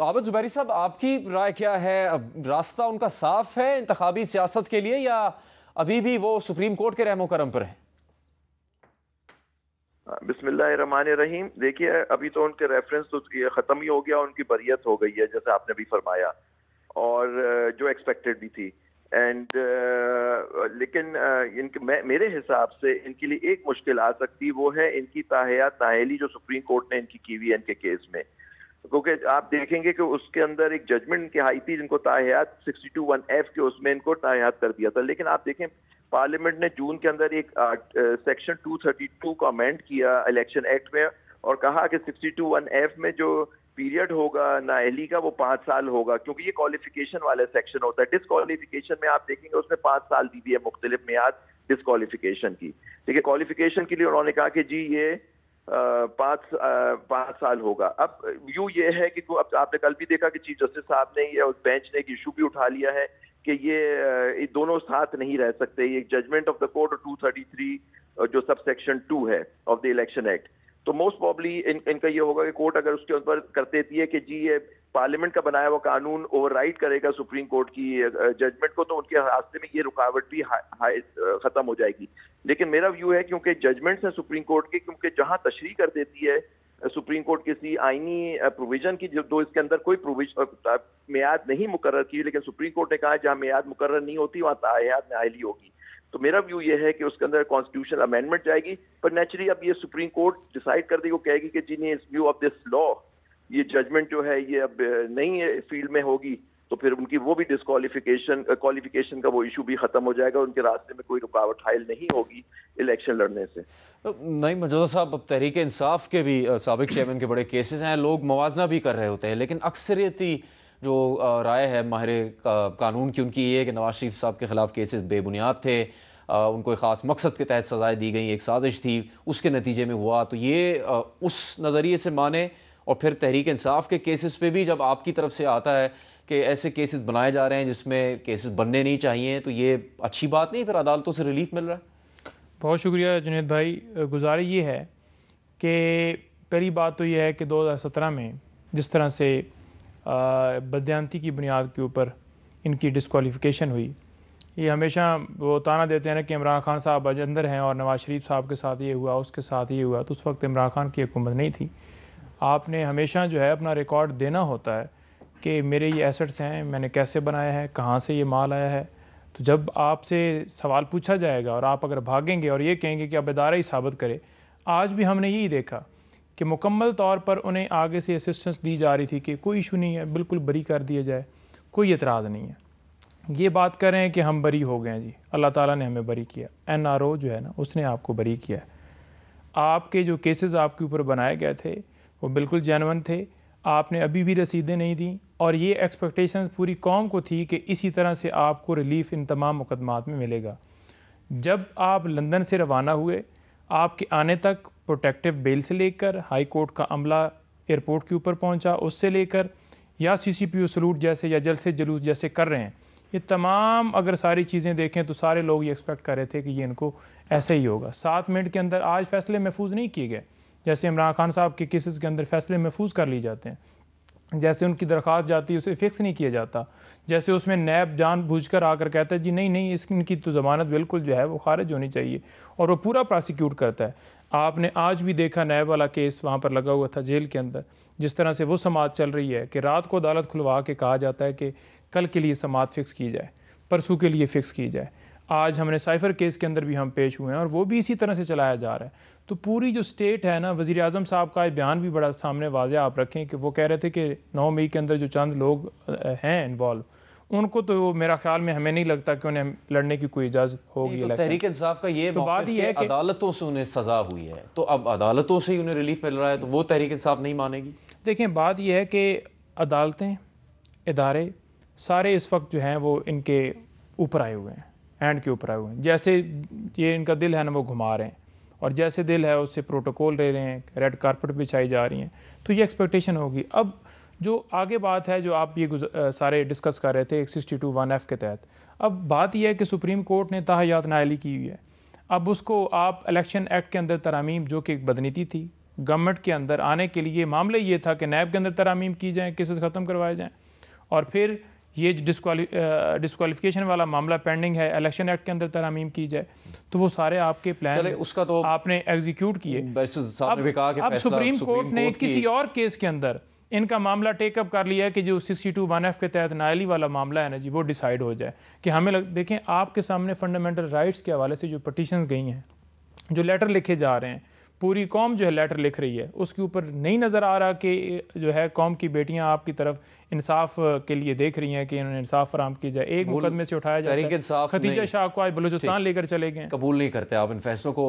आबद जुबैरी साहब आपकी राय क्या है? रास्ता उनका साफ़ है इंतबी सियासत के लिए या अभी भी वो सुप्रीम कोर्ट के रहमो करम पर है? बिस्मिल्लाहिर्रहमानिर्रहीम। देखिए अभी तो उनके रेफरेंस तो ख़त्म ही हो गया उनकी बरियत हो गई है जैसे आपने भी फरमाया। और जो एक्सपेक्टेड भी थी। एंड uh, लेकिन uh, इनके मेरे हिसाब से इनके लिए एक मुश्किल आ सकती वो है इनकी ताहयात नाहली जो सुप्रीम कोर्ट ने इनकी की हुई है इनके केस में। क्योंकि आप देखेंगे कि उसके अंदर एक जजमेंट इनकी हाई थी जिनको ताहयात सिक्सटी टू वन एफ़ के उसमें इनको ताहयात कर दिया था। लेकिन आप देखें पार्लियामेंट ने जून के अंदर एक सेक्शन टू थर्टी टू का अमेंड किया इलेक्शन एक्ट में और कहा कि सिक्सटी टू वन एफ़ में जो पीरियड होगा ना नाहली का, वो पाँच साल होगा, क्योंकि ये क्वालिफिकेशन वाला सेक्शन होता है। डिसक्वालिफिकेशन में आप देखेंगे उसमें पाँच साल दी हुई है मुख्तलिफ़ मियाद डिसक्वालिफिकेशन की। ठीक है क्वालिफिकेशन के लिए उन्होंने कहा कि जी, ये पाँच पाँच साल होगा। अब यू ये है कि तो अब आपने कल भी देखा कि चीफ जस्टिस साहब ने या उस बेंच ने एक इशू भी उठा लिया है कि ये दोनों साथ नहीं रह सकते। ये judgement of the court two thirty three जो सब सेक्शन टू है ऑफ़ द इलेक्शन एक्ट तो मोस्ट प्रॉब्ली इन, इनका ये होगा कि कोर्ट अगर उसके ऊपर कर देती है कि जी ये पार्लियामेंट का बनाया हुआ कानून ओवरराइड करेगा सुप्रीम कोर्ट की जजमेंट को तो उनके रास्ते में ये रुकावट भी खत्म हो जाएगी। लेकिन मेरा व्यू है क्योंकि जजमेंट्स हैं सुप्रीम कोर्ट के क्योंकि जहाँ तशरी कर देती है सुप्रीम कोर्ट किसी आईनी प्रोविज़न की जो दो इसके अंदर कोई प्रोविज़न मियाद नहीं मुकर की लेकिन सुप्रीम कोर्ट ने कहा जहाँ मियाद मुकर नहीं होती वहाँ तायाद नाहली होगी। तो मेरा व्यू ये है कि उसके अंदर कॉन्स्टिट्यूशन अमेंडमेंट जाएगी, पर नेचुरली अब ये सुप्रीम कोर्ट डिसाइड कर देगी, वो कहेगी कि जिन्हें इस व्यू ऑफ़ दिस लॉ ये जजमेंट जो है, ये अब नहीं फ़ील्ड में होगी तो फिर उनकी वो भी डिस्कालिफिकेशन क्वालिफिकेशन का वो इशू भी खत्म हो जाएगा, उनके रास्ते में कोई रुकावट हायल नहीं होगी इलेक्शन लड़ने से। तो नहीं मौजूदा साहब, अब तहरीक इंसाफ के भी सबक चेयरमैन के बड़े केसेस हैं, लोग मवाजना भी कर रहे होते हैं, लेकिन अक्सरियती जो राय है माहिर कानून की उनकी ये है कि नवाज़ शरीफ साहब के ख़िलाफ़ केसेस बेबुनियाद थे। आ, उनको एक ख़ास मकसद के तहत सजाएँ दी गई एक साजिश थी उसके नतीजे में हुआ। तो ये आ, उस नज़रिए से माने और फिर तहरीक इंसाफ के केसेस पे भी जब आपकी तरफ़ से आता है कि ऐसे केसेस बनाए जा रहे हैं जिसमें केसेस बनने नहीं चाहिए तो ये अच्छी बात नहीं फिर अदालतों से रिलीफ मिल रहा है। बहुत शुक्रिया जुनेद भाई। गुजारिश ये है कि पहली बात तो यह है कि 2017 में जिस तरह से बदयांती की बुनियाद के ऊपर इनकी डिसक्वालिफ़िकेशन हुई। ये हमेशा वो ताना देते हैं ना कि इमरान खान साहब अंदर हैं और नवाज़ शरीफ साहब के साथ ये हुआ, उसके साथ ये हुआ तो उस वक्त इमरान खान की हुकूमत नहीं थी। आपने हमेशा जो है अपना रिकॉर्ड देना होता है कि मेरे ये एसेट्स हैं, मैंने कैसे बनाया है, कहाँ से ये माल आया है। तो जब आपसे सवाल पूछा जाएगा और आप अगर भागेंगे और ये कहेंगे कि अब इदारा ही साबित करे, आज भी हमने यही देखा। कि मुकम्मल तौर पर उन्हें आगे से असिस्टेंस दी जा रही थी कि कोई इशू नहीं है, बिल्कुल बरी कर दिया जाए, कोई एतराज़ नहीं है। ये बात कर रहे हैं कि हम बरी हो गए हैं जी। अल्लाह ताला ने हमें बरी किया। एन आर ओ जो है ना, उसने आपको बरी किया आपके जो केसेस आपके ऊपर बनाए गए थे, वो बिल्कुल जैनवन थे। आपने अभी भी रसीदें नहीं दी और ये एक्सपेक्टेशन पूरी कौम को थी कि इसी तरह से आपको रिलीफ इन तमाम मुकदमात में मिलेगा। जब आप लंदन से रवाना हुए, आपके आने तक प्रोटेक्टिव बेल से लेकर हाई कोर्ट का अमला एयरपोर्ट के ऊपर पहुँचा, उससे लेकर या सी सी पी ओ सलूट जैसे या जल से जलूस जैसे कर रहे हैं। ये तमाम अगर सारी चीज़ें देखें तो सारे लोग ये एक्सपेक्ट कर रहे थे कि ये इनको ऐसे ही होगा। सात मिनट के अंदर आज फैसले महफूज नहीं किए गए, जैसे इमरान खान साहब के केसेस के अंदर फैसले महफूज कर लिए जाते हैं। जैसे उनकी दरख्वास्त जाती है, उसे फिक्स नहीं किया जाता। जैसे उसमें नैब जान बूझ कर आकर कहता है, जी नहीं नहीं, इस, इनकी तो ज़मानत बिल्कुल जो है वो खारिज होनी चाहिए। और वो पूरा प्रोसिक्यूट करता है। आपने आज भी देखा नैब वाला केस वहाँ पर लगा हुआ था जेल के अंदर, जिस तरह से वो समाज चल रही है कि रात को अदालत खुलवा के कहा जाता है कि कल के लिए समात फ़िक्स की जाए, परसों के लिए फ़िक्स की जाए। आज हमने साइफ़र केस के अंदर भी हम पेश हुए हैं और वो भी इसी तरह से चलाया जा रहा है। तो पूरी जो स्टेट है ना वज़ी अजम साहब का बयान भी बड़ा सामने वाज आप रखें कि वो कह रहे थे कि नौ मई के अंदर जो चंद लोग हैं इन्वॉल्व उनको तो मेरा ख्याल में हमें नहीं लगता कि उन्हें लड़ने की कोई इजाज़त होगी तो तहरीक इंसाफ का ये तो बात ही है कि अदालतों से उन्हें सज़ा हुई है तो अब अदालतों से ही उन्हें रिलीफ मिल रहा है तो वो तहरीक इंसाफ नहीं मानेगी? देखें बात यह है कि अदालतें इदारे सारे इस वक्त जो हैं वो इनके ऊपर आए हुए हैं। हैंड के ऊपर आए हुए हैं। जैसे ये इनका दिल है ना, वो घुमा रहे हैं। और जैसे दिल है, उससे प्रोटोकॉल ले रहे हैं रेड कारपेट बिछाई जा रही हैं। तो ये एक्सपेक्टेशन होगी। अब जो आगे बात है, जो आप ये सारे डिस्कस कर रहे थे एक सिक्सटी टू वन एफ़ के तहत, अब बात यह है कि सुप्रीम कोर्ट ने ताहयात नायली की हुई है। अब उसको आप इलेक्शन एक्ट के अंदर तरामीम, जो कि एक बदनीति थी गवर्नमेंट के अंदर आने के लिए मामले ये था कि नैब के अंदर तरामीम की जाएँ केसेस ख़त्म करवाए जाएँ। और फिर ये डिस्कवालिफिकेशन वाला मामला पेंडिंग है इलेक्शन एक्ट के अंदर तरामीम की जाए तो वो सारे आपके प्लान उसका तो आपने एग्जीक्यूट किए। अब, अब सुप्रीम कोर्ट ने किसी और केस के अंदर इनका मामला टेकअप कर लिया है कि जो सिक्सटी टू वन एफ़ के तहत नायली वाला मामला है ना जी वो डिसाइड हो जाए कि हमें लग, देखें आपके सामने फंडामेंटल राइट्स के हवाले से जो पटिशन गई हैं जो लेटर लिखे जा रहे हैं पूरी कौम जो है लेटर लिख रही है। उसके ऊपर नहीं नज़र आ रहा कि जो है कौम की बेटियाँ आपकी तरफ़ इंसाफ के लिए देख रही हैं कि इन्होंने इंसाफ फराम की जाए। एक मुकदमे से उठाया जाए खतीजा शाह को आज बलूचिस्तान लेकर चले गए। कबूल नहीं करते आप इन फैसलों को